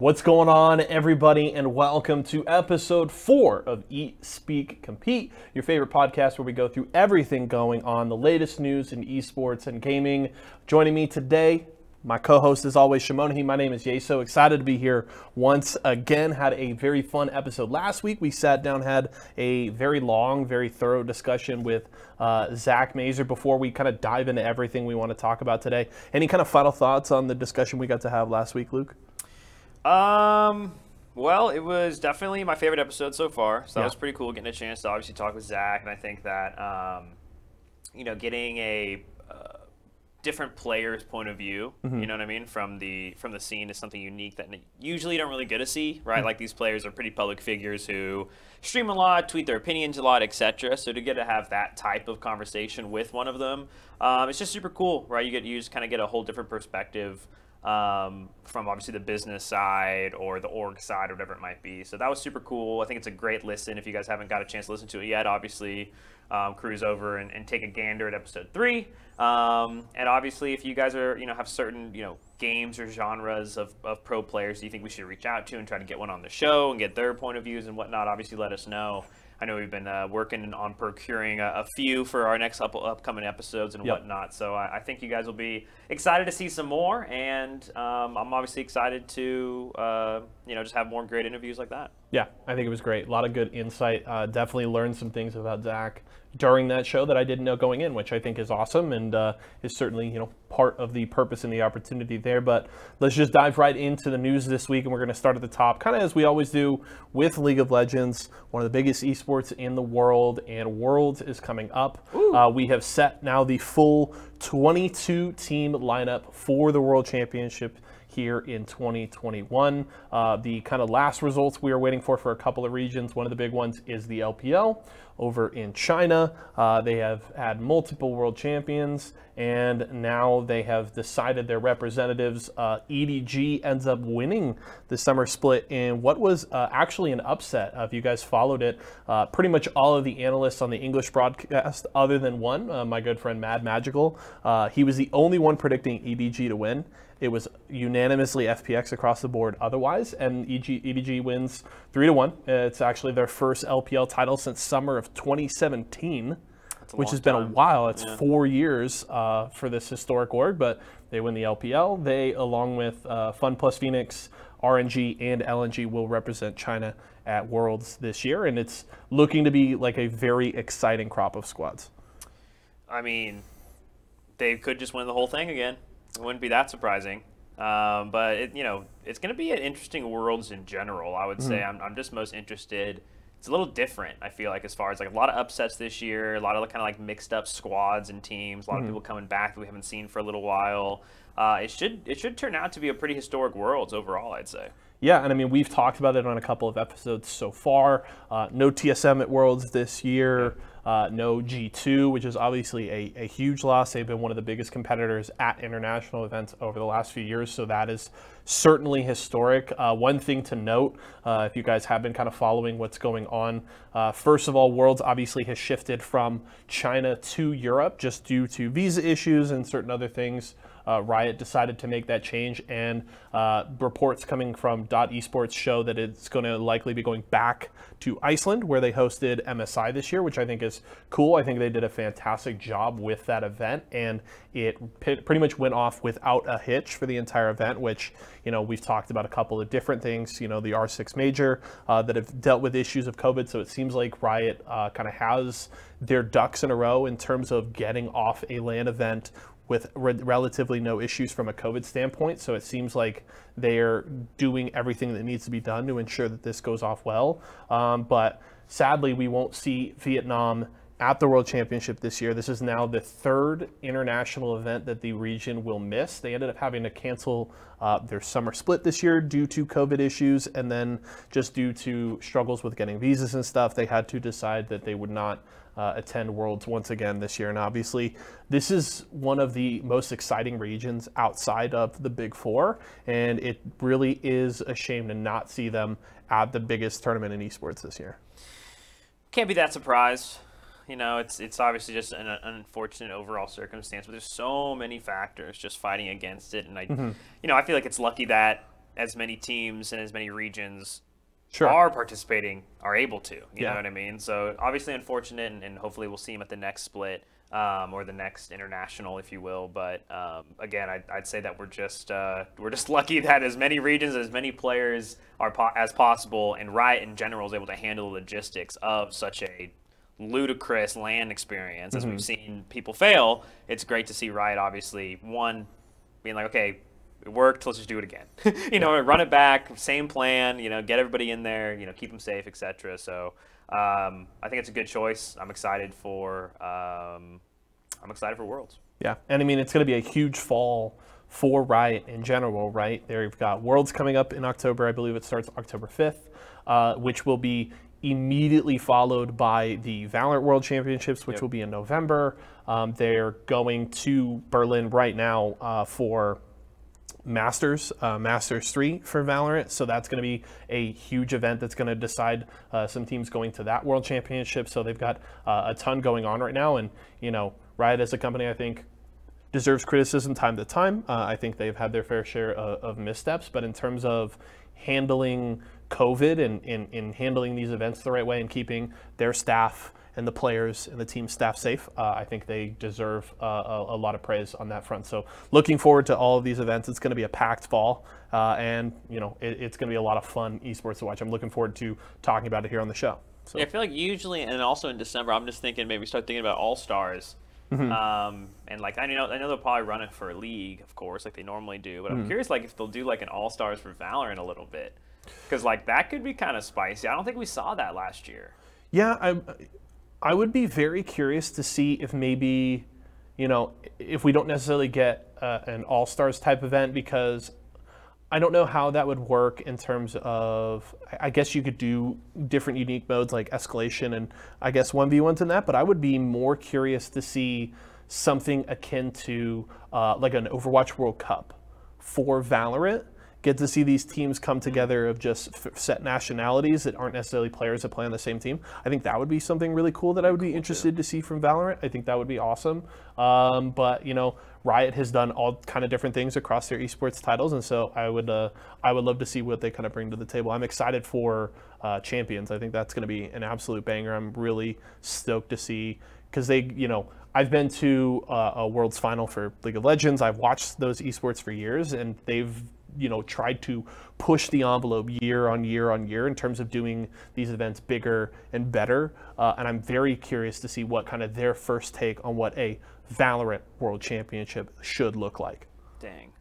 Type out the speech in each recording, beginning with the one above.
What's going on, everybody, and welcome to episode four of Eat, Speak, Compete, your favorite podcast where we go through everything going on, the latest news in esports and gaming. Joining me today, my co-host is always Shimon. My name is Yeso. Excited to be here once again. Had a very fun episode last week. We sat down, had a very long, very thorough discussion with uh, Zach Mazer before we kind of dive into everything we want to talk about today. Any kind of final thoughts on the discussion we got to have last week, Luke? Um, well, it was definitely my favorite episode so far. So that Yeah. was pretty cool getting a chance to obviously talk with Zach, and I think that um, you know, getting a uh, different player's point of view, Mm-hmm. you know what I mean, from the from the scene is something unique that usually you don't really get to see, Mm-hmm. right? Like these players are pretty public figures who stream a lot, tweet their opinions a lot, etc. So to get to have that type of conversation with one of them, um, it's just super cool, right? You get you just kind of get a whole different perspective um, from obviously the business side or the org side or whatever it might be. So that was super cool. I think it's a great listen. If you guys haven't got a chance to listen to it yet, obviously um, cruise over and, and take a gander at episode three. Um, and obviously, if you guys are you know have certain you know games or genres of, of pro players you think we should reach out to and try to get one on the show and get their point of views and whatnot, obviously let us know. I know we've been uh, working on procuring a, a few for our next up, upcoming episodes and Yep. whatnot. So I, I think you guys will be excited to see some more, and um, I'm obviously excited to uh, you know just have more great interviews like that. Yeah, I think it was great. A lot of good insight. Uh, definitely learned some things about Zach during that show that I didn't know going in, which I think is awesome and uh, is certainly you know part of the purpose and the opportunity there. But let's just dive right into the news this week, and we're going to start at the top, kind of as we always do with League of Legends, one of the biggest esports in the world, and Worlds is coming up. Uh, we have set now the full 22 team lineup for the World Championship here in 2021. Uh, the kind of last results we are waiting for for a couple of regions. One of the big ones is the LPL over in China. Uh, they have had multiple world champions, and now they have decided their representatives. Uh, EDG ends up winning the summer split in what was uh, actually an upset. Uh, if you guys followed it, uh, pretty much all of the analysts on the English broadcast, other than one, uh, my good friend Mad Magical, he was the only one predicting EDG to win. It was unanimously FPX across the board otherwise, and EG, EDG wins 3 to 1. It's actually their first LPL title since summer of 2017, which has been a while. It's four years uh, for this historic org, but they win the LPL. They, along with uh, Fun Plus Phoenix, RNG, and LNG, will represent China at Worlds this year, and it's looking to be like a very exciting crop of squads. I mean, they could just win the whole thing again. It wouldn't be that surprising. Um, but it, you know, it's going to be an interesting worlds in general. I would say I'm, I'm just most interested. It's a little different. I feel like as far as like a lot of upsets this year, a lot of kind of like mixed up squads and teams, a lot of people coming back that we haven't seen for a little while. Uh, it should it should turn out to be a pretty historic worlds overall. I'd say. Yeah, and I mean, we've talked about it on a couple of episodes so far. Uh, no TSM at Worlds this year, uh, no G2, which is obviously a, a huge loss. They've been one of the biggest competitors at international events over the last few years, so that is certainly historic. Uh, one thing to note, uh, if you guys have been kind of following what's going on, uh, first of all, Worlds obviously has shifted from China to Europe just due to visa issues and certain other things uh, Riot decided to make that change, and uh, reports coming from Dot Esports show that it's going to likely be going back to Iceland, where they hosted MSI this year, which I think is cool. I think they did a fantastic job with that event, and it pretty much went off without a hitch for the entire event. Which you know we've talked about a couple of different things. You know the R6 Major uh, that have dealt with issues of COVID, so it seems like Riot uh, kind of has their ducks in a row in terms of getting off a LAN event with re- relatively no issues from a COVID standpoint. So it seems like they're doing everything that needs to be done to ensure that this goes off well. Um, but sadly, we won't see Vietnam at the World Championship this year. This is now the third international event that the region will miss. They ended up having to cancel uh, their summer split this year due to COVID issues, and then just due to struggles with getting visas and stuff, they had to decide that they would not uh, attend Worlds once again this year. And obviously, this is one of the most exciting regions outside of the Big Four, and it really is a shame to not see them at the biggest tournament in esports this year. Can't be that surprised. You know, it's it's obviously just an, an unfortunate overall circumstance, but there's so many factors just fighting against it, and I, you know, I feel like it's lucky that as many teams and as many regions Sure. are participating are able to. You Yeah. know what I mean? So obviously unfortunate, and, and hopefully we'll see him at the next split um, or the next international, if you will. But um, again, I'd, I'd say that we're just uh, we're just lucky that as many regions, as many players are po- as possible, and Riot in general is able to handle the logistics of such a ludicrous LAN experience as we've seen people fail. It's great to see Riot obviously one being like, okay, it worked. Let's just do it again. you know, run it back, same plan. You know, get everybody in there. You know, keep them safe, etc. So um, I think it's a good choice. I'm excited for um, I'm excited for Worlds. Yeah, and I mean it's going to be a huge fall for Riot in general, right? There you've got Worlds coming up in October. I believe it starts October 5th, uh, which will be immediately followed by the Valorant World Championships, which Yep. will be in November. Um, they're going to Berlin right now uh, for Masters, uh, Masters 3 for Valorant. So that's going to be a huge event that's going to decide uh, some teams going to that World Championship. So they've got uh, a ton going on right now. And, you know, Riot as a company, I think, deserves criticism time to time. Uh, I think they've had their fair share of, of missteps. But in terms of handling COVID and, and, and handling these events the right way and keeping their staff and the players and the team staff safe. Uh, I think they deserve uh, a, a lot of praise on that front. So looking forward to all of these events. It's going to be a packed fall, uh, and you know it, it's going to be a lot of fun esports to watch. I'm looking forward to talking about it here on the show. So Yeah, I feel like usually, and also in December, I'm just thinking maybe start thinking about All Stars. Um, and like I know, I know they'll probably run it for a league, of course, like they normally do. But I'm curious, like if they'll do like an All Stars for Valorant a little bit, because like that could be kind of spicy. I don't think we saw that last year. Yeah, I, I would be very curious to see if maybe, you know, if we don't necessarily get uh, an all stars type event because I don't know how that would work in terms of. I guess you could do different unique modes like escalation and I guess one v ones in that, but I would be more curious to see something akin to uh, like an Overwatch World Cup for Valorant. Get to see these teams come together of just f- set nationalities that aren't necessarily players that play on the same team. I think that would be something really cool that I would be interested to see from Valorant. I think that would be awesome. Um, but you know, Riot has done all kind of different things across their esports titles, and so I would uh, I would love to see what they kind of bring to the table. I'm excited for uh, Champions. I think that's going to be an absolute banger. I'm really stoked to see because they, you know, I've been to uh, a World's Final for League of Legends. I've watched those esports for years, and they've, you know, tried to push the envelope year on year on year in terms of doing these events bigger and better. Uh, and I'm very curious to see what kind of their first take on what a Valorant World Championship should look like. Dang,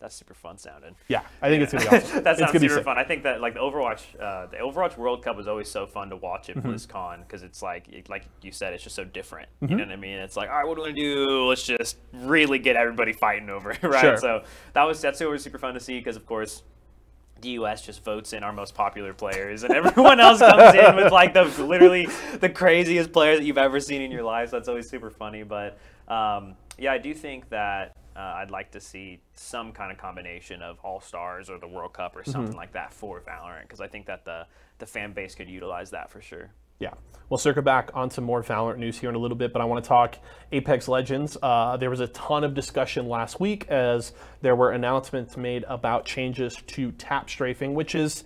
that's super fun sounding. Yeah, I think it's gonna be awesome. that sounds super fun. I think that like the Overwatch, uh, the Overwatch World Cup is always so fun to watch at Mm-hmm. BlizzCon because it's like, it- like you said, it's just so different. You know what I mean? It's like, all right, what do we want to do? Let's just really get everybody fighting over it, right? Sure. So that was that's always super fun to see because of course. The U.S. just votes in our most popular players, and everyone else comes in with like the literally the craziest players that you've ever seen in your life. So that's always super funny. But um, yeah, I do think that uh, I'd like to see some kind of combination of All Stars or the World Cup or something like that for Valorant because I think that the the fan base could utilize that for sure. Yeah. We'll circle back on some more Valorant news here in a little bit, but I want to talk Apex Legends. Uh, there was a ton of discussion last week as there were announcements made about changes to tap strafing, which is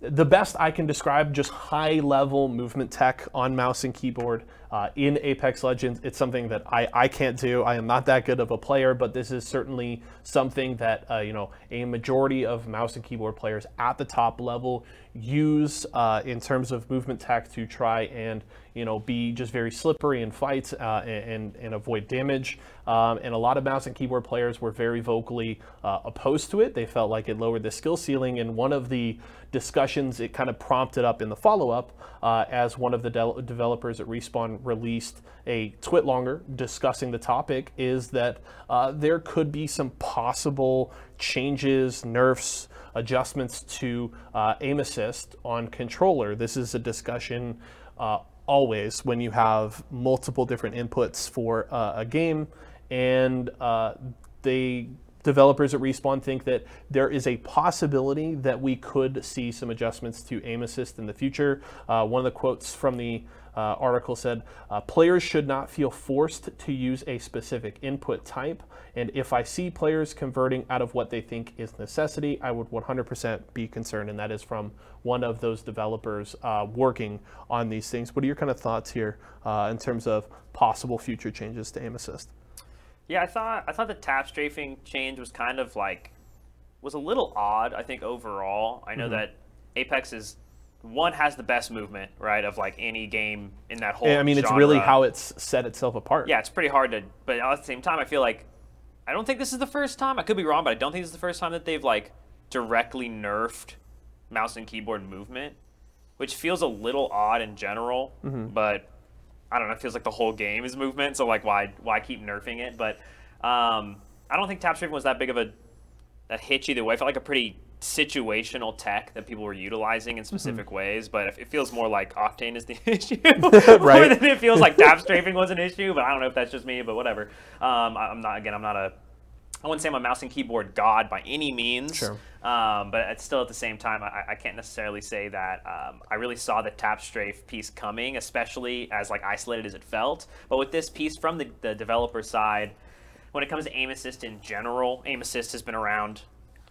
the best I can describe just high level movement tech on mouse and keyboard uh, in Apex Legends. It's something that I, I can't do. I am not that good of a player, but this is certainly something that uh, you know a majority of mouse and keyboard players at the top level use uh, in terms of movement tech to try and you know be just very slippery in fights uh, and, and avoid damage. Um, and a lot of mouse and keyboard players were very vocally uh, opposed to it. They felt like it lowered the skill ceiling. And one of the discussions it kind of prompted up in the follow up uh, as one of the de- developers at Respawn released a TwitLonger discussing the topic is that uh, there could be some possible changes, nerfs, adjustments to uh, aim assist on controller. This is a discussion uh, always when you have multiple different inputs for uh, a game, and uh, they developers at Respawn think that there is a possibility that we could see some adjustments to aim assist in the future. Uh, one of the quotes from the uh, article said uh, players should not feel forced to use a specific input type. And if I see players converting out of what they think is necessity, I would 100% be concerned. And that is from one of those developers uh, working on these things. What are your kind of thoughts here uh, in terms of possible future changes to aim assist? Yeah, I thought I thought the tap strafing change was kind of like was a little odd. I think overall, I know mm-hmm. that Apex is one has the best movement, right, of like any game in that whole. I mean, genre. it's really how it's set itself apart. Yeah, it's pretty hard to, but at the same time, I feel like I don't think this is the first time. I could be wrong, but I don't think this is the first time that they've like directly nerfed mouse and keyboard movement, which feels a little odd in general. Mm-hmm. But I don't know. It feels like the whole game is movement, so like why why keep nerfing it? But um, I don't think tap strafing was that big of a that hitch either way. I felt like a pretty situational tech that people were utilizing in specific mm-hmm. ways, but it feels more like Octane is the issue, right? more than it feels like tap strafing was an issue. But I don't know if that's just me, but whatever. Um, I'm not again. I'm not a I wouldn't say I'm a mouse and keyboard god by any means. Sure. Um, but it's still at the same time, I, I can't necessarily say that um, I really saw the tap strafe piece coming, especially as like isolated as it felt. But with this piece from the, the developer side, when it comes to aim assist in general, aim assist has been around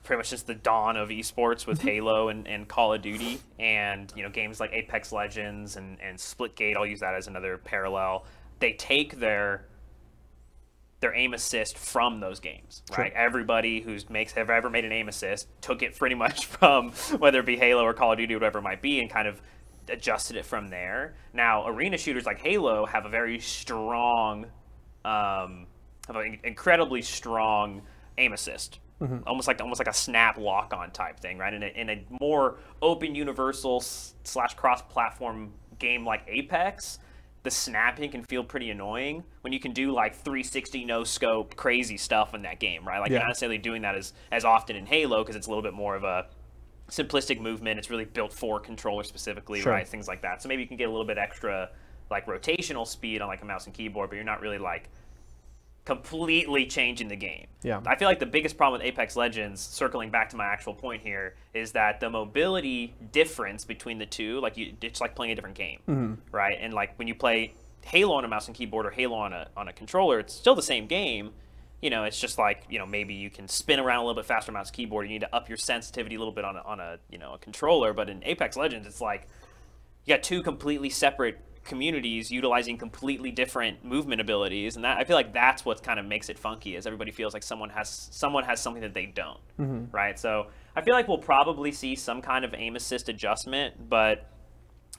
pretty much just the dawn of esports with mm-hmm. Halo and, and Call of Duty and you know games like Apex Legends and, and Splitgate, I'll use that as another parallel. They take their their aim assist from those games, right? Sure. Everybody who's makes have ever made an aim assist took it pretty much from whether it be Halo or Call of Duty, whatever it might be, and kind of adjusted it from there. Now, arena shooters like Halo have a very strong, um, have an incredibly strong aim assist. Mm-hmm. Almost like almost like a snap lock on type thing, right? In a, in a more open, universal slash cross platform game like Apex, the snapping can feel pretty annoying when you can do like 360 no scope crazy stuff in that game, right? Like yeah. you're not necessarily doing that as as often in Halo because it's a little bit more of a simplistic movement. It's really built for controller specifically, sure. right? Things like that. So maybe you can get a little bit extra like rotational speed on like a mouse and keyboard, but you're not really like completely changing the game. Yeah. I feel like the biggest problem with Apex Legends, circling back to my actual point here, is that the mobility difference between the two, like you, it's like playing a different game, mm-hmm. right? And like when you play Halo on a mouse and keyboard or Halo on a on a controller, it's still the same game. You know, it's just like you know maybe you can spin around a little bit faster on mouse keyboard. You need to up your sensitivity a little bit on a, on a you know a controller. But in Apex Legends, it's like you got two completely separate communities utilizing completely different movement abilities and that i feel like that's what kind of makes it funky is everybody feels like someone has someone has something that they don't mm-hmm. right so i feel like we'll probably see some kind of aim assist adjustment but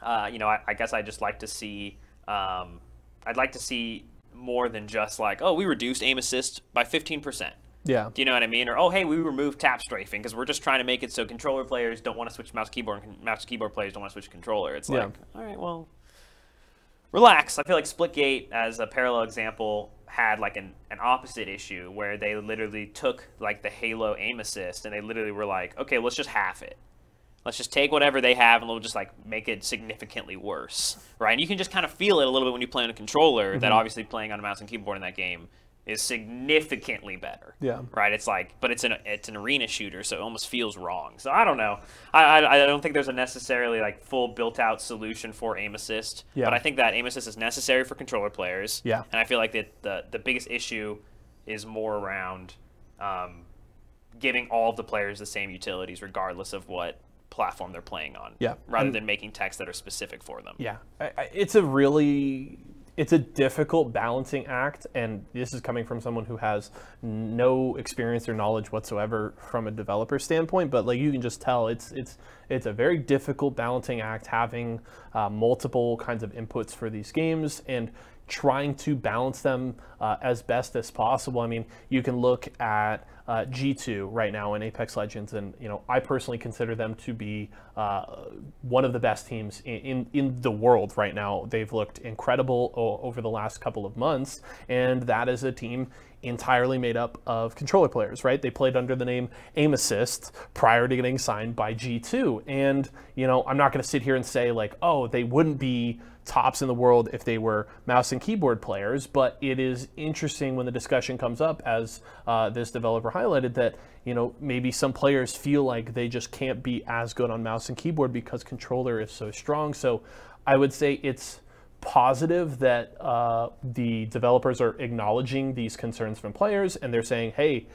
uh, you know I, I, guess i just like to see um, i'd like to see more than just like oh we reduced aim assist by 15% yeah. Do you know what I mean? Or oh, hey, we removed tap strafing because we're just trying to make it so controller players don't want to switch mouse keyboard, and mouse keyboard players don't want to switch controller. It's like, all right, well, relax. I feel like Splitgate, as a parallel example, had like an, an opposite issue where they literally took like the Halo aim assist and they literally were like, okay, let's just half it. Let's just take whatever they have and we'll just like make it significantly worse, right? And you can just kind of feel it a little bit when you play on a controller. Mm-hmm. That obviously playing on a mouse and keyboard in that game is significantly better. Yeah. Right. It's like, but it's an it's an arena shooter, so it almost feels wrong. So I don't know. I I, I don't think there's a necessarily like full built out solution for aim assist. Yeah. But I think that aim assist is necessary for controller players. Yeah. And I feel like that the the biggest issue is more around um, giving all of the players the same utilities, regardless of what platform they're playing on. Yeah. Rather and, than making techs that are specific for them. Yeah. It's a really it's a difficult balancing act, and this is coming from someone who has no experience or knowledge whatsoever from a developer standpoint. But like you can just tell, it's it's it's a very difficult balancing act having uh, multiple kinds of inputs for these games and trying to balance them uh, as best as possible. I mean, you can look at uh, G2 right now in Apex Legends, and you know I personally consider them to be uh, one of the best teams in, in, in the world right now. They've looked incredible o- over the last couple of months, and that is a team entirely made up of controller players, right? They played under the name Aim Assist prior to getting signed by G2, and you know I'm not going to sit here and say like, oh, they wouldn't be tops in the world if they were mouse and keyboard players. But it is interesting when the discussion comes up, as uh, this developer highlighted, that you know maybe some players feel like they just can't be as good on mouse and keyboard because controller is so strong. So I would say it's positive that uh, the developers are acknowledging these concerns from players and they're saying, hey,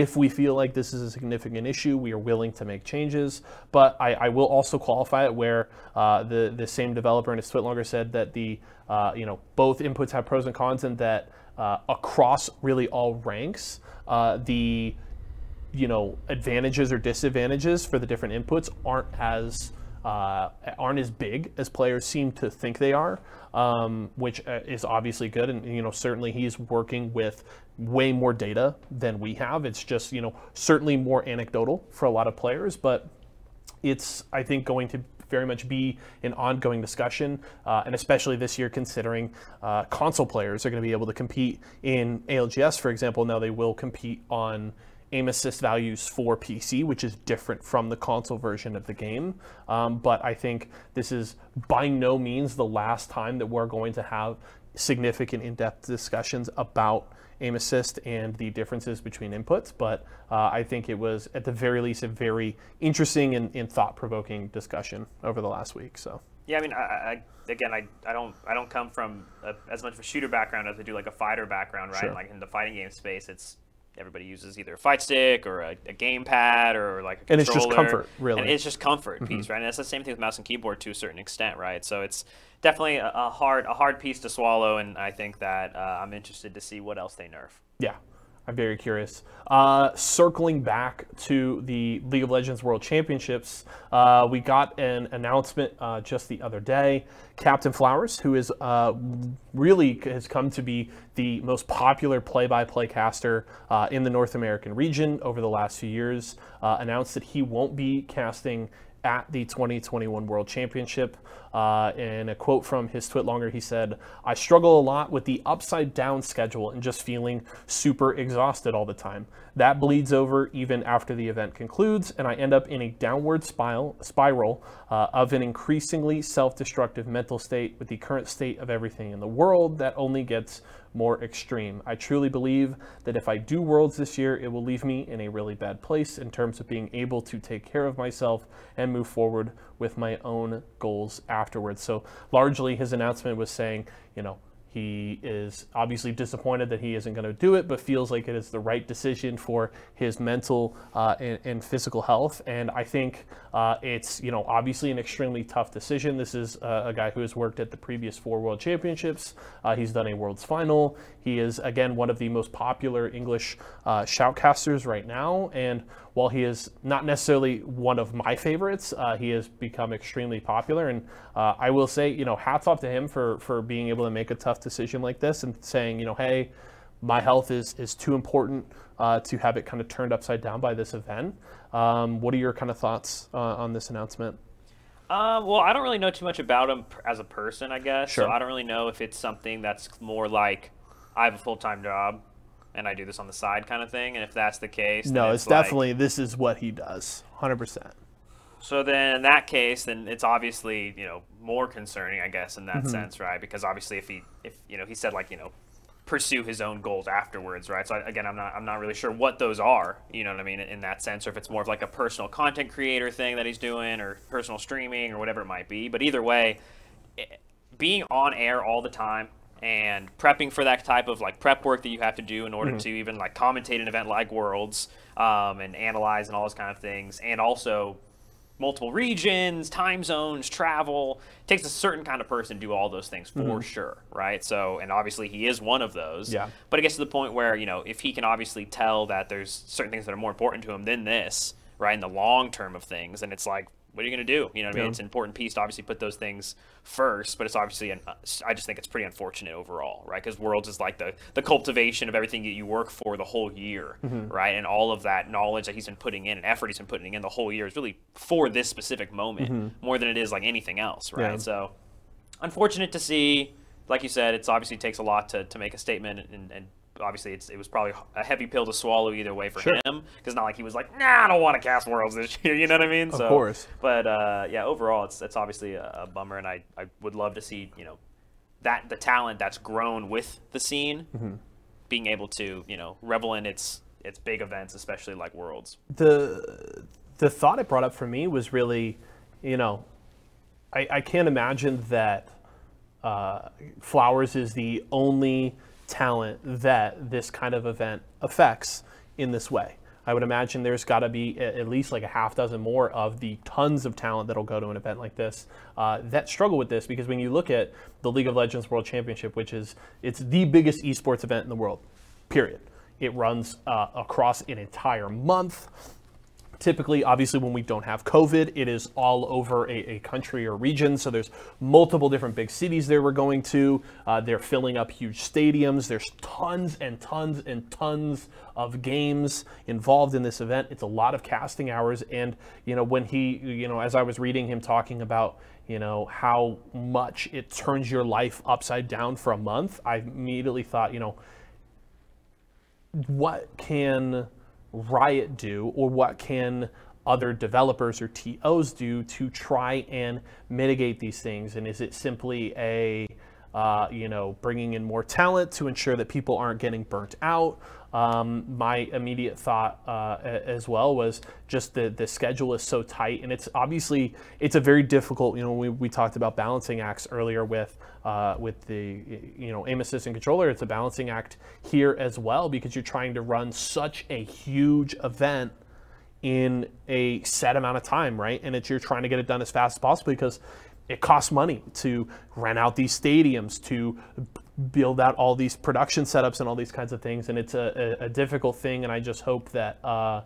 if we feel like this is a significant issue, we are willing to make changes. But I, I will also qualify it where uh, the the same developer in his tweet longer said that the uh, you know both inputs have pros and cons, and that uh, across really all ranks, uh, the you know advantages or disadvantages for the different inputs aren't as uh, aren't as big as players seem to think they are, um, which uh, is obviously good. And you know, certainly he's working with way more data than we have. It's just you know certainly more anecdotal for a lot of players, but it's I think going to very much be an ongoing discussion, uh, and especially this year, considering uh, console players are going to be able to compete in ALGS, for example. Now they will compete on aim assist values for PC, which is different from the console version of the game. Um, but I think this is by no means the last time that we're going to have significant in-depth discussions about aim assist and the differences between inputs. But uh, I think it was at the very least a very interesting and, and thought-provoking discussion over the last week. So. Yeah, I mean, I, I, again, I, I don't I don't come from a, as much of a shooter background as I do like a fighter background, right? Sure. Like in the fighting game space, it's everybody uses either a fight stick or a, a gamepad or like a And it's just comfort, really. And it's just comfort piece, right? And that's the same thing with mouse and keyboard to a certain extent, right? So it's definitely a, a hard a hard piece to swallow, and I think that uh, I'm interested to see what else they nerf. Yeah, I'm very curious. Uh, circling back to the League of Legends World Championships, uh, we got an announcement uh, just the other day. Captain Flowers, who is uh, really has come to be the most popular play-by-play caster uh, in the North American region over the last few years, uh, announced that he won't be casting at the 2021 World Championship. Uh, in a quote from his tweet longer, he said, I struggle a lot with the upside down schedule and just feeling super exhausted all the time. That bleeds over even after the event concludes, and I end up in a downward spiral, uh, of an increasingly self destructive mental state with the current state of everything in the world that only gets more extreme. I truly believe that if I do Worlds this year, it will leave me in a really bad place in terms of being able to take care of myself and move forward with my own goals afterwards. So, largely, his announcement was saying, you know, he is obviously disappointed that he isn't going to do it, but feels like it is the right decision for his mental uh, and, and, physical health. And I think uh, it's, you know, obviously an extremely tough decision. This is uh, a guy who has worked at the previous four World Championships. Uh, he's done a World's Final. He is, again, one of the most popular English uh, shoutcasters right now. And while he is not necessarily one of my favorites, uh, he has become extremely popular. And uh, I will say, you know, hats off to him for, for being able to make a tough decision like this and saying, you know, hey, my health is, is too important uh, to have it kind of turned upside down by this event. Um, what are your kind of thoughts uh, on this announcement? Uh, well, I don't really know too much about him as a person, I guess. Sure. So I don't really know if it's something that's more like I have a full time job and I do this on the side kind of thing. And if that's the case, No, then it's, like- definitely, this is what he does, 100%. So then, in that case, then it's obviously you know more concerning, I guess, in that Mm-hmm. sense, right? Because obviously, if he if you know he said like you know pursue his own goals afterwards, right? So I, again, I'm not I'm not really sure what those are, you know what I mean, in that sense, or if it's more of like a personal content creator thing that he's doing, or personal streaming, or whatever it might be. But either way, eh, being on air all the time and prepping for that type of like prep work that you have to do in order to even like commentate an event like Worlds um, and analyze and all those kind of things, and also multiple regions, time zones, travel. It takes a certain kind of person to do all those things for sure, right? So, and obviously he is one of those. Yeah. But it gets to the point where, you know, if he can obviously tell that there's certain things that are more important to him than this, right, in the long term of things, and it's like, what are you going to do? You know what I mean? It's an important piece to obviously put those things first, but it's obviously, an, I just think it's pretty unfortunate overall, right? Because Worlds is like the, the cultivation of everything that you work for the whole year, Mm-hmm. right? And all of that knowledge that he's been putting in and effort he's been putting in the whole year is really for this specific moment more than it is like anything else, right? Mm-hmm. Yeah. So, unfortunate to see. Like you said, it's obviously takes a lot to, to make a statement, and, and obviously it's, it was probably a heavy pill to swallow either way for Sure. him. Because not like he was like, nah, I don't want to cast Worlds this year. You know what I mean? Of so, course. But uh, yeah, overall, it's it's obviously a, a bummer, and I, I would love to see you know that the talent that's grown with the scene Mm-hmm. being able to you know revel in its its big events, especially like Worlds. the the thought it brought up for me was really, you know, I, I can't imagine that uh, Flowers is the only talent that this kind of event affects in this way. I would imagine there's got to be at least like a half dozen more of the tons of talent that'll go to an event like this uh, that struggle with this because when you look at the League of Legends World Championship, which is it's the biggest esports event in the world, period. It runs uh, across an entire month typically, obviously, when we don't have COVID, it is all over a, a country or region. So there's multiple different big cities there we're going to. Uh, they're filling up huge stadiums. There's tons and tons and tons of games involved in this event. It's a lot of casting hours. And, you know, when he, you know, as I was reading him talking about, you know, how much it turns your life upside down for a month, I immediately thought, you know, what can Riot do, or what can other developers or TOs do to try and mitigate these things? And is it simply a uh, you know, bringing in more talent to ensure that people aren't getting burnt out. Um, my immediate thought uh, as well was just the the schedule is so tight, and it's obviously it's a very difficult. You know, we, we talked about balancing acts earlier with uh, with the you know aim assist and controller. It's a balancing act here as well because you're trying to run such a huge event in a set amount of time, right? And it's you're trying to get it done as fast as possible because it costs money to rent out these stadiums, to build out all these production setups and all these kinds of things. And it's a, a, a difficult thing. And I just hope that, uh,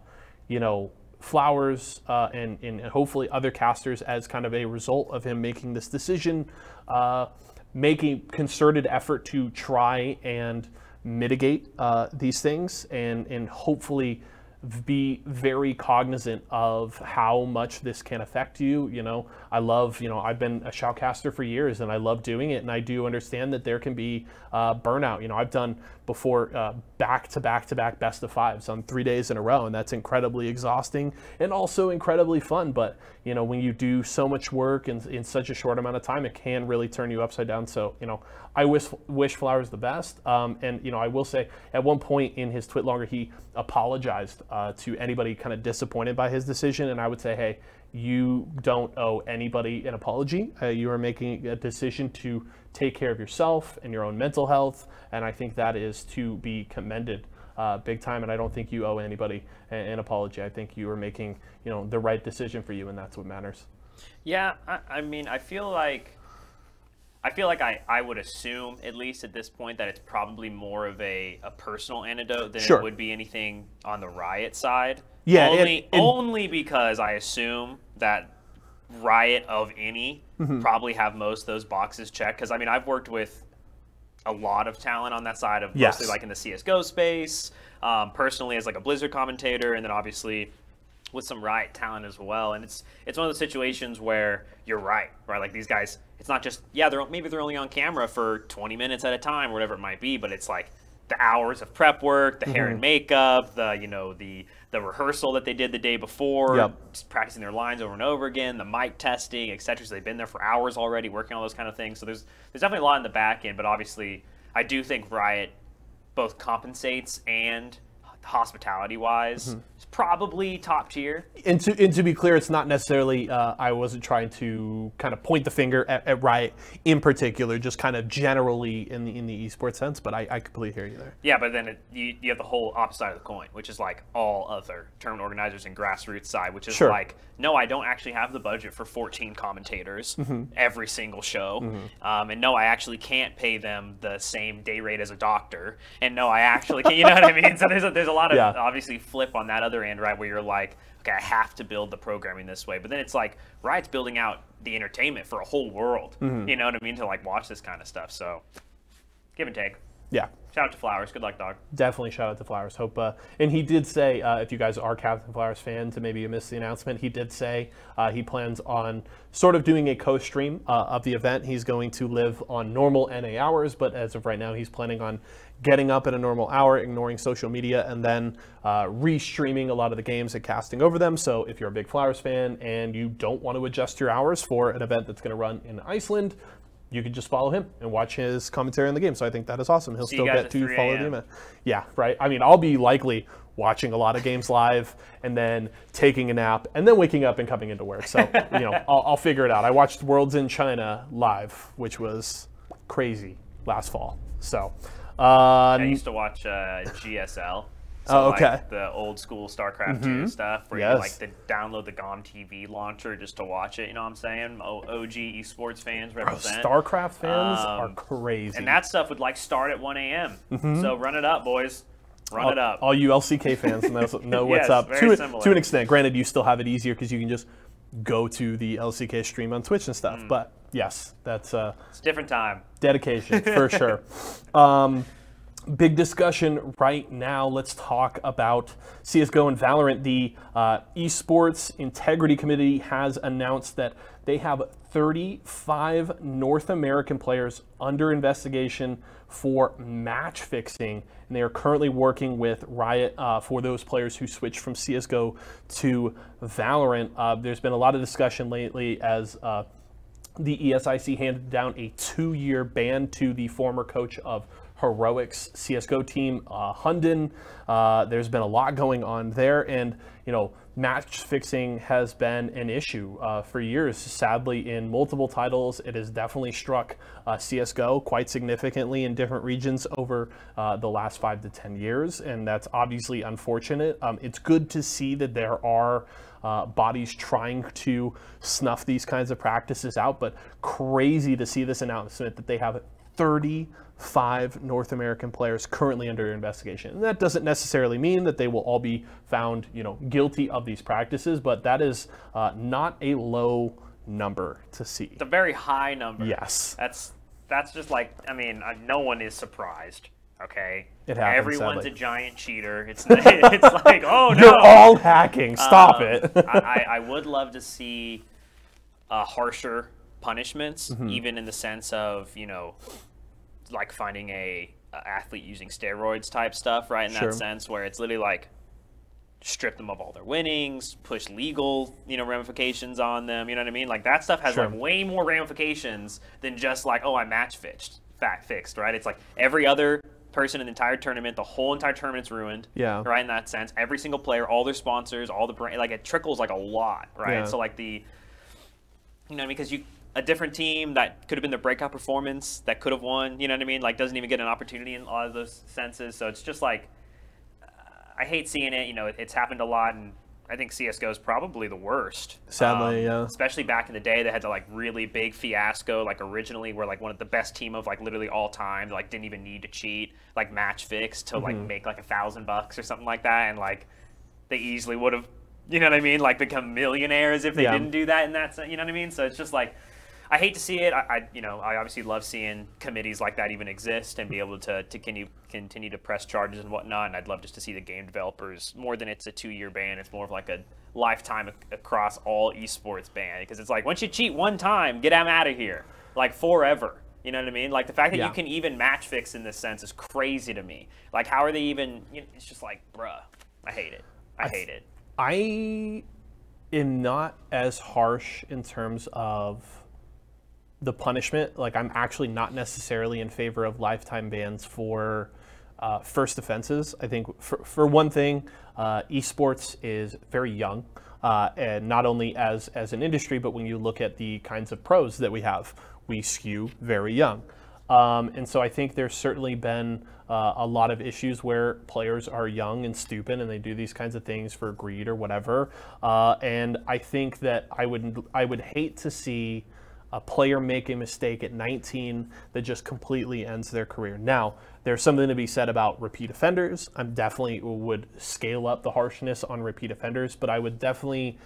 you know, Flowers uh, and, and hopefully other casters, as kind of a result of him making this decision, uh, making concerted effort to try and mitigate uh, these things and, and hopefully be very cognizant of how much this can affect you. You know, I love, you know, I've been a shoutcaster for years and I love doing it. And I do understand that there can be uh, burnout. You know, I've done before uh, back to back to back best of fives on three days in a row. And that's incredibly exhausting and also incredibly fun. But, you know, when you do so much work in, in such a short amount of time, it can really turn you upside down. So, you know, I wish, wish Flowers the best. Um, and, you know, I will say at one point in his TwitLonger, he apologized uh, to anybody kind of disappointed by his decision. And I would say, hey, you don't owe anybody an apology. Uh, you are making a decision to take care of yourself and your own mental health, and I think that is to be commended uh, big time. And I don't think you owe anybody an, an, apology. I think you are making you know the right decision for you, and that's what matters. Yeah, I, I mean, I feel like. I feel like I, I would assume, at least at this point, that it's probably more of a, a personal antidote than sure. it would be anything on the riot side. Yeah, only, it, it, only because I assume that Riot of any mm-hmm. probably have most of those boxes checked. Because I mean, I've worked with a lot of talent on that side of yes. mostly like in the CS:GO space, um, personally as like a Blizzard commentator, and then obviously with some Riot talent as well. And it's it's one of those situations where you're right, right? Like these guys, it's not just yeah, they're maybe they're only on camera for 20 minutes at a time, or whatever it might be, but it's like the hours of prep work, the mm-hmm. hair and mm-hmm. makeup, the you know the the rehearsal that they did the day before, yep. practicing their lines over and over again, the mic testing, etc. So they've been there for hours already working on those kind of things. So there's there's definitely a lot in the back end, but obviously I do think Riot both compensates and hospitality wise mm-hmm. Is probably top tier. And to, and to be clear, it's not necessarily, uh, I wasn't trying to kind of point the finger at, at, Riot in particular, just kind of generally in the in the esports sense, but I, I completely hear you there. Yeah, but then it, you, you have the whole opposite side of the coin, which is like all other tournament organizers and grassroots side, which is sure. like, no, I don't actually have the budget for 14 commentators mm-hmm. every single show. Mm-hmm. Um, and no, I actually can't pay them the same day rate as a doctor. And no, I actually can't, you know what I mean? So there's a, there's a lot of yeah. obviously flip on that other end, right, where you're like, okay, I have to build the programming this way. But then it's like Riot's building out the entertainment for a whole world. Mm-hmm. You know what I mean? To like watch this kind of stuff. So give and take. Yeah. Shout out to Flowers. Good luck, dog. Definitely shout out to Flowers. Hope, uh, and he did say, uh, if you guys are Captain Flowers fans and maybe you missed the announcement, he did say uh, he plans on sort of doing a co-stream uh, of the event. He's going to live on normal NA hours, but as of right now, he's planning on getting up at a normal hour, ignoring social media, and then uh, restreaming a lot of the games and casting over them. So if you're a big Flowers fan and you don't want to adjust your hours for an event that's going to run in Iceland, you can just follow him and watch his commentary on the game. So I think that is awesome. He'll See still get to follow the event. Yeah, right. I mean, I'll be likely watching a lot of games live and then taking a nap and then waking up and coming into work. So, you know, I'll, I'll, figure it out. I watched Worlds in China live, which was crazy last fall. So, uh, I used to watch uh, GSL. Oh, like, okay. the old school StarCraft 2 stuff where you like to download the GOM TV launcher just to watch it. You know what I'm saying? O- OG esports fans represent. StarCraft fans are Um, crazy. and that stuff would like start at 1 a.m. So run it up, boys. Run all, it up. all you LCK fans know, know what's Yes, up. To, a- to an extent, granted, you still have it easier because you can just go to the LCK stream on Twitch and Mm. stuff. But yes, that's uh, it's a different time. dedication for sure. Um, big discussion right now. Let's talk about CS:GO and Valorant. The uh, Esports Integrity Committee has announced that they have 35 North American players under investigation for match fixing, and they are currently working with Riot uh, for those players who switched from CS:GO to Valorant. Uh, there's been a lot of discussion lately as uh, the ESIC handed down a two-year ban to the former coach of Heroics CS:GO team, uh, Hunden. Uh, there's been a lot going on there, and you know, match fixing has been an issue uh, for years. Sadly, in multiple titles, it has definitely struck uh, CS:GO quite significantly in different regions over uh, the last five to ten years, and that's obviously unfortunate. Um, it's good to see that there are uh, bodies trying to snuff these kinds of practices out, but crazy to see this announcement that they have 35 North American players currently under investigation. And that doesn't necessarily mean that they will all be found, you know, guilty of these practices, but that is uh, not a low number to see. It's a very high number. Yes. That's that's just like I mean, uh, no one is surprised. Okay. It happens, Everyone's sadly. a giant cheater. It's it's like oh no. You're all hacking. Stop Um, it. I, I I would love to see uh, harsher punishments, Mm-hmm. even in the sense of you know, like finding a, a athlete using steroids type stuff, right? In Sure. that sense, where it's literally like strip them of all their winnings, push legal, you know, ramifications on them. You know what I mean? Like that stuff has Sure. like way more ramifications than just like, oh, I match fixed, fat fixed, right? It's like every other person in the entire tournament, the whole entire tournament's ruined. Yeah. Right. In that sense, every single player, all their sponsors, all the brand, like it trickles like a lot, right? Yeah. So like the, you know, what I mean, because you. A different team that could have been the breakout performance that could have won, you know what I mean? Like doesn't even get an opportunity in a lot of those senses. So it's just like I hate seeing it. You know, it, it's happened a lot, and I think CS:GO is probably the worst. Um, Sadly, yeah. Especially back in the day, they had the like really big fiasco. Like originally, were like one of the best team of like literally all time. Like didn't even need to cheat, like match fix to like Mm-hmm. make like a thousand bucks or something like that, and like they easily would have, you know what I mean? Like become millionaires if they Yeah. didn't do that. And that's you know what I mean. So it's just like. I hate to see it. I, I, you know, I obviously love seeing committees like that even exist and be able to, to continue continue to press charges and whatnot. And I'd love just to see the game developers more than it's a two year ban. It's more of like a lifetime across all esports ban because it's like once you cheat one time, get them out of here, like forever. You know what I mean? Like the fact that Yeah. you can even match fix in this sense is crazy to me. Like how are they even? You know, it's just like, bruh, I hate it. I hate it. I am not as harsh in terms of the punishment. Like, I'm actually not necessarily in favor of lifetime bans for uh, first offenses. I think, for, for one thing, uh, esports is very young. Uh, and not only as, as an industry, but when you look at the kinds of pros that we have, we skew very young. Um, and so I think there's certainly been uh, a lot of issues where players are young and stupid and they do these kinds of things for greed or whatever. Uh, and I think that I would I would hate to see a player make a mistake at 19 that just completely ends their career. Now, there's something to be said about repeat offenders. I'm definitely would scale up the harshness on repeat offenders, but I would definitely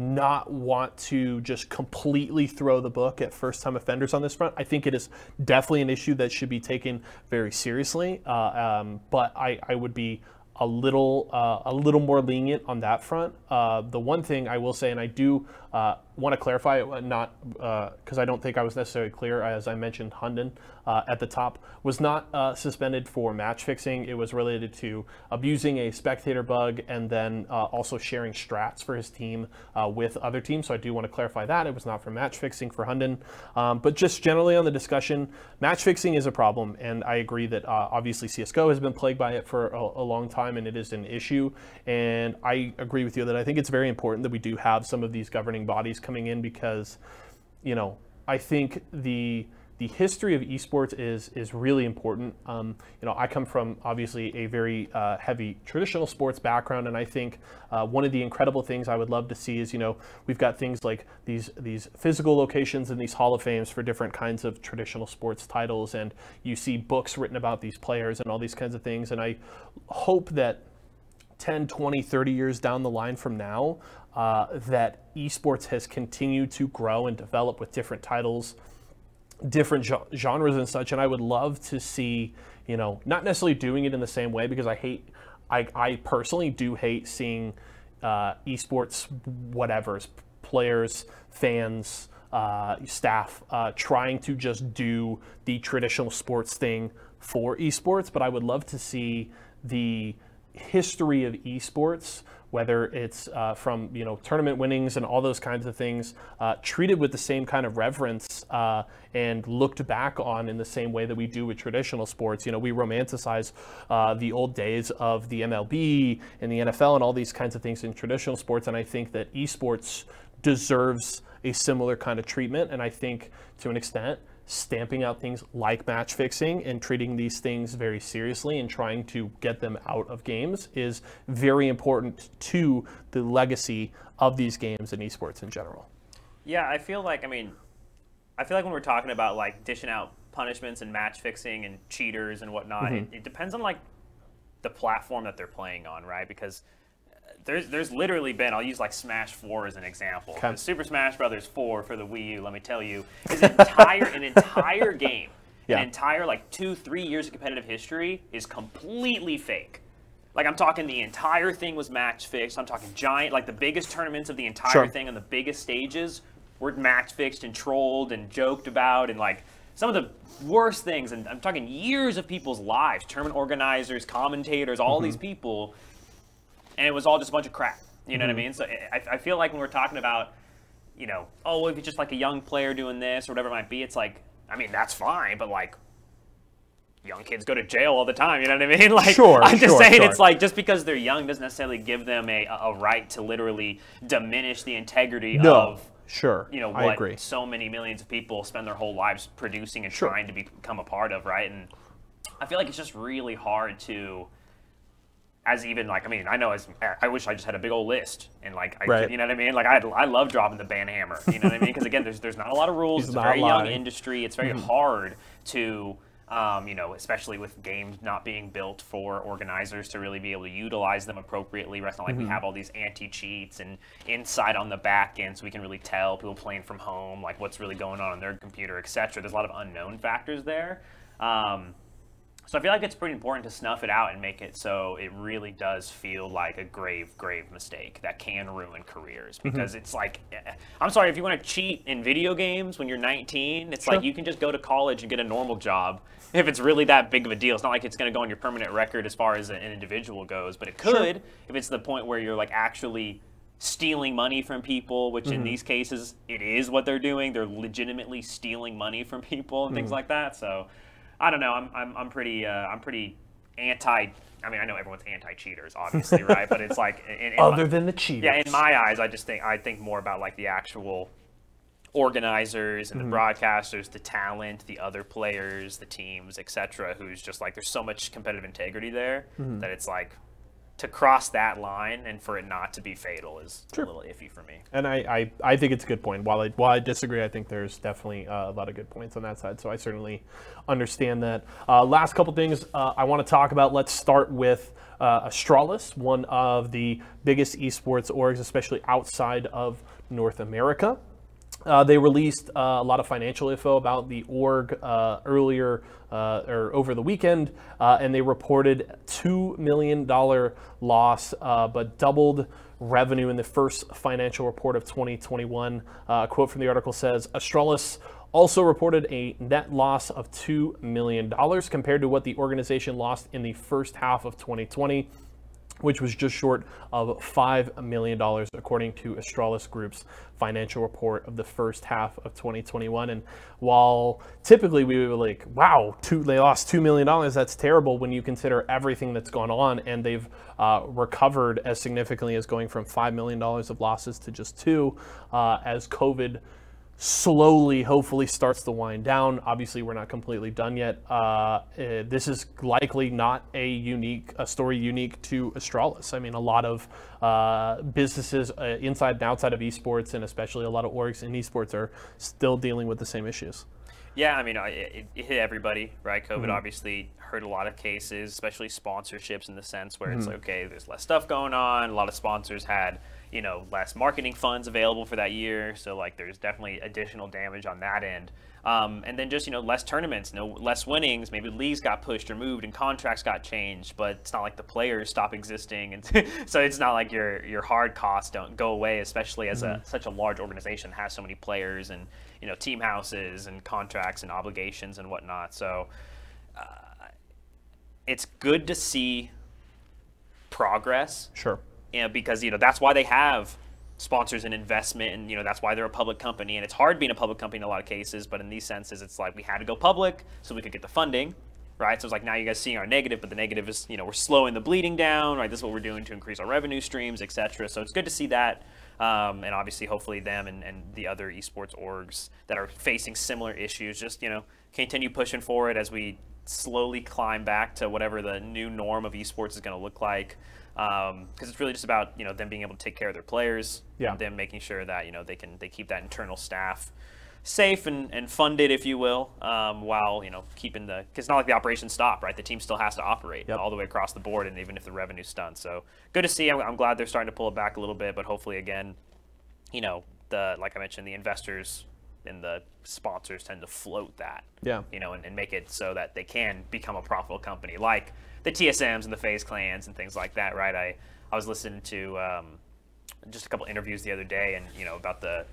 not want to just completely throw the book at first time offenders on this front. I think it is definitely an issue that should be taken very seriously, uh, um, but I, I would be a little uh, a little more lenient on that front. Uh, the one thing I will say, and I do uh, want to clarify, uh, not because I don't think I was necessarily clear, as I mentioned, Hunden uh, at the top was not uh, suspended for match fixing. It was related to abusing a spectator bug and then uh, also sharing strats for his team uh, with other teams. So I do want to clarify that it was not for match fixing for Hunden, um, but just generally on the discussion, match fixing is a problem, and I agree that uh, obviously CS:GO has been plagued by it for a, a long time, and it is an issue. And I agree with you that I think it's very important that we do have some of these governing bodies coming in because, you know, I think the the history of esports is is really important. Um, you know, I come from obviously a very uh, heavy traditional sports background, and I think uh, one of the incredible things I would love to see is you know we've got things like these these physical locations and these hall of fames for different kinds of traditional sports titles, and you see books written about these players and all these kinds of things, and I hope that 10, 20, 30 years down the line from now, uh, that esports has continued to grow and develop with different titles, different genres and such. And I would love to see, you know, not necessarily doing it in the same way because I hate, I, I personally do hate seeing uh, esports, whatever's players, fans, uh, staff uh, trying to just do the traditional sports thing for esports. But I would love to see the history of esports, whether it's uh, from you know tournament winnings and all those kinds of things, uh, treated with the same kind of reverence uh, and looked back on in the same way that we do with traditional sports. You know, we romanticize uh, the old days of the MLB and the NFL and all these kinds of things in traditional sports, and I think that esports deserves a similar kind of treatment. And I think to an extent stamping out things like match fixing and treating these things very seriously and trying to get them out of games is very important to the legacy of these games and esports in general. Yeah, I feel like I mean, I feel like when we're talking about like dishing out punishments and match fixing and cheaters and whatnot, mm-hmm. it, it depends on like the platform that they're playing on, right? Because there's there's literally been I'll use like Smash 4 as an example. Okay. Super Smash Brothers 4 for the Wii U, let me tell you, is an entire an entire game. Yeah. An entire like 2 3 years of competitive history is completely fake. Like I'm talking the entire thing was match fixed. I'm talking giant like the biggest tournaments of the entire sure. thing on the biggest stages were match fixed and trolled and joked about and like some of the worst things and I'm talking years of people's lives, tournament organizers, commentators, all mm-hmm. these people and it was all just a bunch of crap. You know mm-hmm. what I mm-hmm. mean? So I, I feel like when we're talking about, you know, oh, if it's just like a young player doing this or whatever it might be, it's like, I mean, that's fine, but like, young kids go to jail all the time. You know what I mean? Like, sure, I'm just sure, saying, sure. it's like just because they're young doesn't necessarily give them a, a right to literally diminish the integrity no, of. Sure, you know what so many millions of people spend their whole lives producing and sure. trying to become a part of, right? And I feel like it's just really hard to as even like I mean I know as I wish I just had a big old list and like I, right. you know what I mean like I I love dropping the ban hammer you know what I mean because again there's there's not a lot of rules He's it's a very lying. young industry it's very mm-hmm. hard to um, you know especially with games not being built for organizers to really be able to utilize them appropriately it's not like mm-hmm. we have all these anti cheats and insight on the back end so we can really tell people playing from home like what's really going on on their computer etc there's a lot of unknown factors there. Um, so I feel like it's pretty important to snuff it out and make it so it really does feel like a grave, grave mistake that can ruin careers. Mm-hmm. Because mm-hmm. it's like, eh, I'm sorry, if you want to cheat in video games when you're 19, it's sure. like you can just go to college and get a normal job if it's really that big of a deal. It's not like it's going to go on your permanent record as far as an individual goes, but it could sure. if it's the point where you're like actually stealing money from people, which mm-hmm. in these cases it is what they're doing. They're legitimately stealing money from people and mm-hmm. things like that. So I don't know. I'm I'm, I'm pretty uh, I'm pretty anti. I mean, I know everyone's anti-cheaters, obviously, right? But it's like in, in other my, than the cheaters. Yeah, in my eyes, I just think I think more about like the actual organizers and mm-hmm. the broadcasters, the talent, the other players, the teams, etc. Who's just like there's so much competitive integrity there mm-hmm. that it's like to cross that line and for it not to be fatal is sure. a little iffy for me. And I, I, I, think it's a good point. While I, while I disagree, I think there's definitely uh, a lot of good points on that side. So I certainly understand that. Uh, last couple things uh, I want to talk about. Let's start with uh, Astralis, one of the biggest esports orgs, especially outside of North America. Uh, they released uh, a lot of financial info about the org uh, earlier uh, or over the weekend, uh, and they reported $2 million loss, but doubled revenue in the first financial report of 2021. a quote from the article says Astralis also reported a net loss of $2 million compared to what the organization lost in the first half of 2020 which was just short of $5 million, according to Astralis Group's financial report of the first half of 2021. And while typically we were like, wow, two, they lost $2 million, that's terrible when you consider everything that's gone on, and they've uh, recovered as significantly as going from $5 million of losses to just two uh, as COVID slowly, hopefully, starts to wind down. Obviously, we're not completely done yet. Uh, eh, this is likely not a unique, a story unique to Astralis. I mean, a lot of uh, businesses uh, inside and outside of esports, and especially a lot of orgs in esports, are still dealing with the same issues. Yeah, I mean, it, it hit everybody, right? COVID mm-hmm. obviously hurt a lot of cases, especially sponsorships in the sense where mm-hmm. it's like, okay, there's less stuff going on. A lot of sponsors had you know less marketing funds available for that year. So like there's definitely additional damage on that end. Um, and then just you know less tournaments no less winnings. Maybe leagues got pushed or moved and contracts got changed but it's not like the players stop existing. And so it's not like your your hard costs don't go away especially as mm-hmm. a such a large organization has so many players and you know team houses and contracts and obligations and whatnot. So uh, it's good to see progress. Sure you know, because you know that's why they have sponsors and investment, and you know that's why they're a public company. And it's hard being a public company in a lot of cases, but in these senses, it's like we had to go public so we could get the funding, right? So it's like now you guys seeing our negative, but the negative is you know we're slowing the bleeding down, right? This is what we're doing to increase our revenue streams, etc. So it's good to see that. Um, and obviously, hopefully, them and, and the other esports orgs that are facing similar issues just you know continue pushing forward as we slowly climb back to whatever the new norm of esports is going to look like because um, it's really just about you know them being able to take care of their players, yeah. them making sure that you know they can they keep that internal staff safe and, and funded, if you will, um, while you know keeping the because it's not like the operations stop, right? The team still has to operate yep. all the way across the board, and even if the revenue's stunned. So good to see. I'm, I'm glad they're starting to pull it back a little bit, but hopefully again, you know, the like I mentioned, the investors and the sponsors tend to float that, yeah, you know, and, and make it so that they can become a profitable company like the TSMs and the FaZe clans and things like that, right? I, I was listening to um, just a couple interviews the other day, and you know about the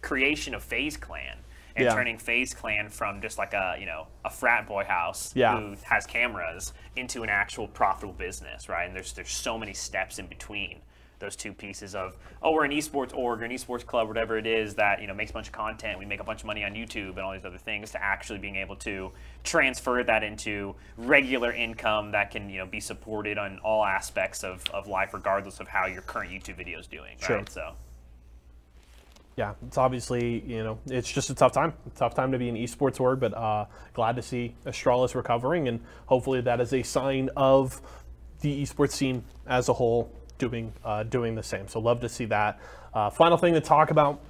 creation of FaZe Clan and yeah. turning FaZe Clan from just like a you know a frat boy house yeah. who has cameras into an actual profitable business, right? And there's there's so many steps in between those two pieces of oh we're an esports org or an esports club whatever it is that you know makes a bunch of content. We make a bunch of money on youtube and all these other things to actually being able to transfer that into regular income that can you know be supported on all aspects of, of life regardless of how your current youtube video is doing sure. right so. Yeah, it's obviously you know it's just a tough time, a tough time to be an esports org, but uh, glad to see Astralis recovering, and hopefully that is a sign of the esports scene as a whole doing uh, doing the same. So love to see that. Uh, final thing to talk about.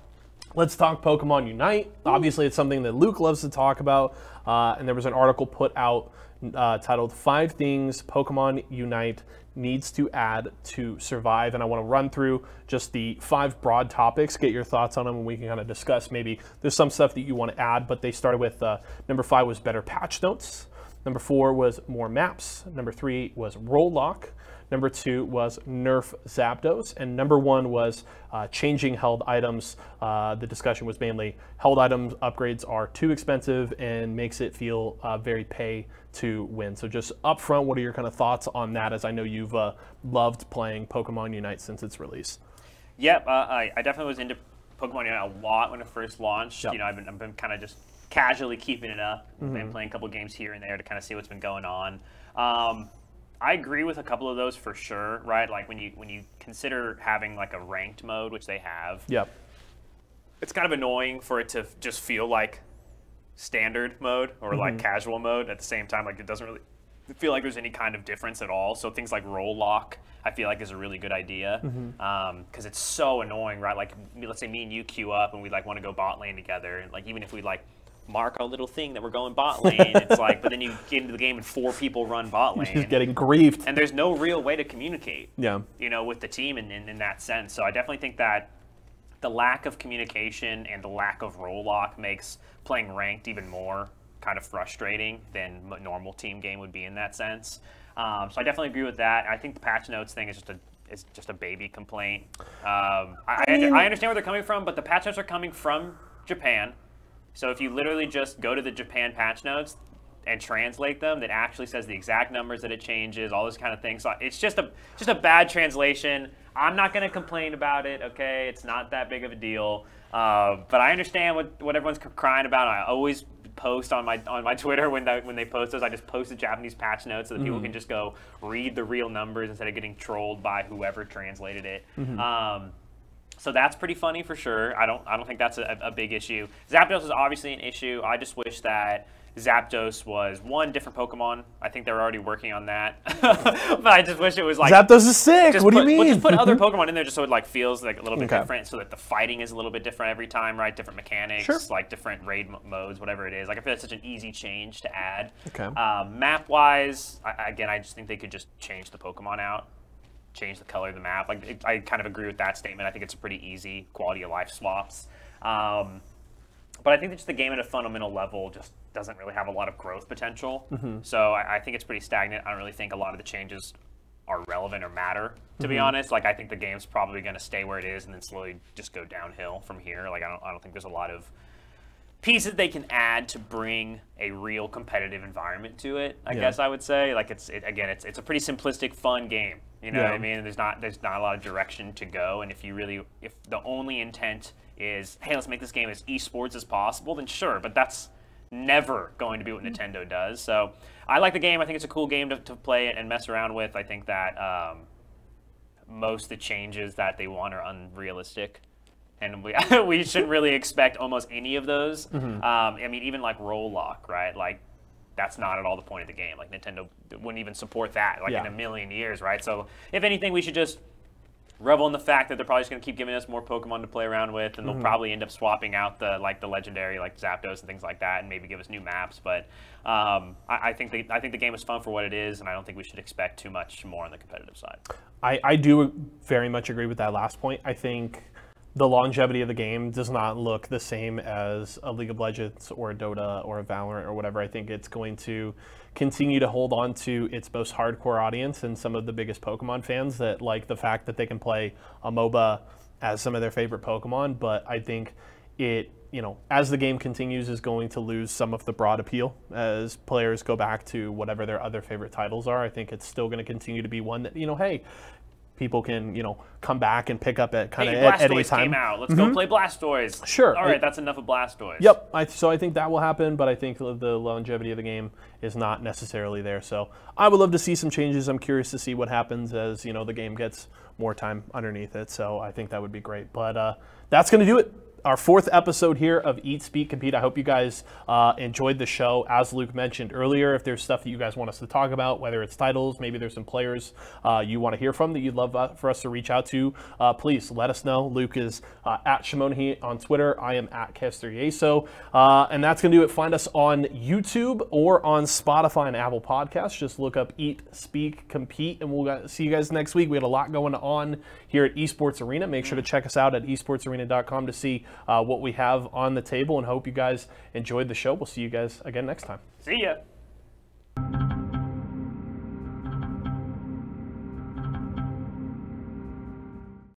Let's talk Pokemon Unite. Obviously, it's something that Luke loves to talk about, uh, and there was an article put out uh, titled Five Things Pokemon Unite Needs to Add to Survive. And I want to run through just the five broad topics, get your thoughts on them, and we can kind of discuss maybe there's some stuff that you want to add. But they started with uh, number five was better patch notes, number four was more maps, number three was role lock. Number two was nerf Zapdos. And number one was uh, changing held items. Uh, the discussion was mainly held items upgrades are too expensive and makes it feel uh, very pay to win. So just upfront, what are your kind of thoughts on that? As I know you've uh, loved playing Pokemon Unite since its release. Yep, uh, I, I, definitely was into Pokemon Unite a lot when it first launched. Yep. You know, I've been, I've been kind of just casually keeping it up, mm-hmm. been playing a couple games here and there to kind of see what's been going on. Um, I agree with a couple of those for sure, right? Like when you when you consider having like a ranked mode, which they have. Yep. It's kind of annoying for it to just feel like standard mode or mm-hmm. like casual mode at the same time. Like it doesn't really feel like there's any kind of difference at all. So things like role lock, I feel like is a really good idea because mm-hmm. um, it's so annoying, right? Like let's say me and you queue up and we like want to go bot lane together, and like even if we like mark our little thing that we're going bot lane. it's like, but then you get into the game and four people run bot lane. You're getting griefed. And there's no real way to communicate. Yeah. You know, with the team in, in, in that sense. So I definitely think that the lack of communication and the lack of role lock makes playing ranked even more kind of frustrating than a normal team game would be in that sense. Um, so I definitely agree with that. I think the patch notes thing is just a is just a baby complaint. Um, I, I, mean, I understand where they're coming from, but the patch notes are coming from Japan. So if you literally just go to the Japan patch notes and translate them, that actually says the exact numbers that it changes, all this kind of things. So it's just a just a bad translation. I'm not going to complain about it. Okay, it's not that big of a deal. Uh, but I understand what, what everyone's crying about. I always post on my on my Twitter when the, when they post those. I just post the Japanese patch notes so that mm-hmm. people can just go read the real numbers instead of getting trolled by whoever translated it. Mm-hmm. Um, So that's pretty funny for sure. I don't I don't think that's a, a big issue. Zapdos is obviously an issue. I just wish that Zapdos was one different Pokemon. I think they're already working on that, but I just wish it was like Zapdos is sick. What do put, you well, mean? just put other Pokemon in there just so it like feels like a little bit Okay. different, so that the fighting is a little bit different every time, right? Different mechanics, Sure. like different raid mo- modes, whatever it is. Like I feel that's such an easy change to add. Okay. Um, map wise, I- again, I just think they could just change the Pokemon out, change the color of the map. Like it, I kind of agree with that statement. I think it's a pretty easy quality of life swaps. Um, but I think that just the game at a fundamental level just doesn't really have a lot of growth potential. So I, I think it's pretty stagnant. I don't really think a lot of the changes are relevant or matter. To be honest, like I think the game's probably going to stay where it is and then slowly just go downhill from here. Like I don't, I don't think there's a lot of pieces they can add to bring a real competitive environment to it. I Yeah. guess I would say like it's it, again it's it's a pretty simplistic fun game. You know what I mean? There's not there's not a lot of direction to go and if you really if the only intent is hey let's make this game as esports as possible then sure, but that's never going to be what Nintendo does. So I like the game. I think it's a cool game to, to play and mess around with. I think that um, most of the changes that they want are unrealistic. And we, we shouldn't really expect almost any of those. Um, I mean, even like role lock, right? Like, that's not at all the point of the game. Like, Nintendo wouldn't even support that, like, in a million years, right? So, if anything, we should just revel in the fact that they're probably just going to keep giving us more Pokemon to play around with, and they'll probably end up swapping out the like the legendary like Zapdos and things like that, and maybe give us new maps. But um, I, I think the I think the game is fun for what it is, and I don't think we should expect too much more on the competitive side. I, I do very much agree with that last point. I think the longevity of the game does not look the same as a League of Legends or a Dota or a Valorant or whatever. I think it's going to continue to hold on to its most hardcore audience and some of the biggest Pokemon fans that like the fact that they can play a MOBA as some of their favorite Pokemon. But I think it, you know, as the game continues, is going to lose some of the broad appeal as players go back to whatever their other favorite titles are. I think it's still going to continue to be one that, you know, hey, people can, you know, come back and pick up at kind of Hey, at, at any time. came out. Let's go play Blastoise. Sure. All right, It- that's enough of Blastoise. Yep. I, so I think that will happen, but I think the the longevity of the game is not necessarily there. So I would love to see some changes. I'm curious to see what happens as you know the game gets more time underneath it. So I think that would be great. But uh, that's going to do it. Our fourth episode here of Eat, Speak, Compete. I hope you guys uh, enjoyed the show. As Luke mentioned earlier, if there's stuff that you guys want us to talk about, whether it's titles, maybe there's some players uh, you want to hear from that you'd love uh, for us to reach out to, uh, please let us know. Luke is uh, at Shamonahe on Twitter. I am at Kester Yeso. Uh, and that's going to do it. Find us on YouTube or on Spotify and Apple Podcasts. Just look up Eat, Speak, Compete, and we'll see you guys next week. We had a lot going on here at Esports Arena. Make sure to mm. check us out at esportsarena.com to see uh, what we have on the table and hope you guys enjoyed the show. We'll see you guys again next time. See ya.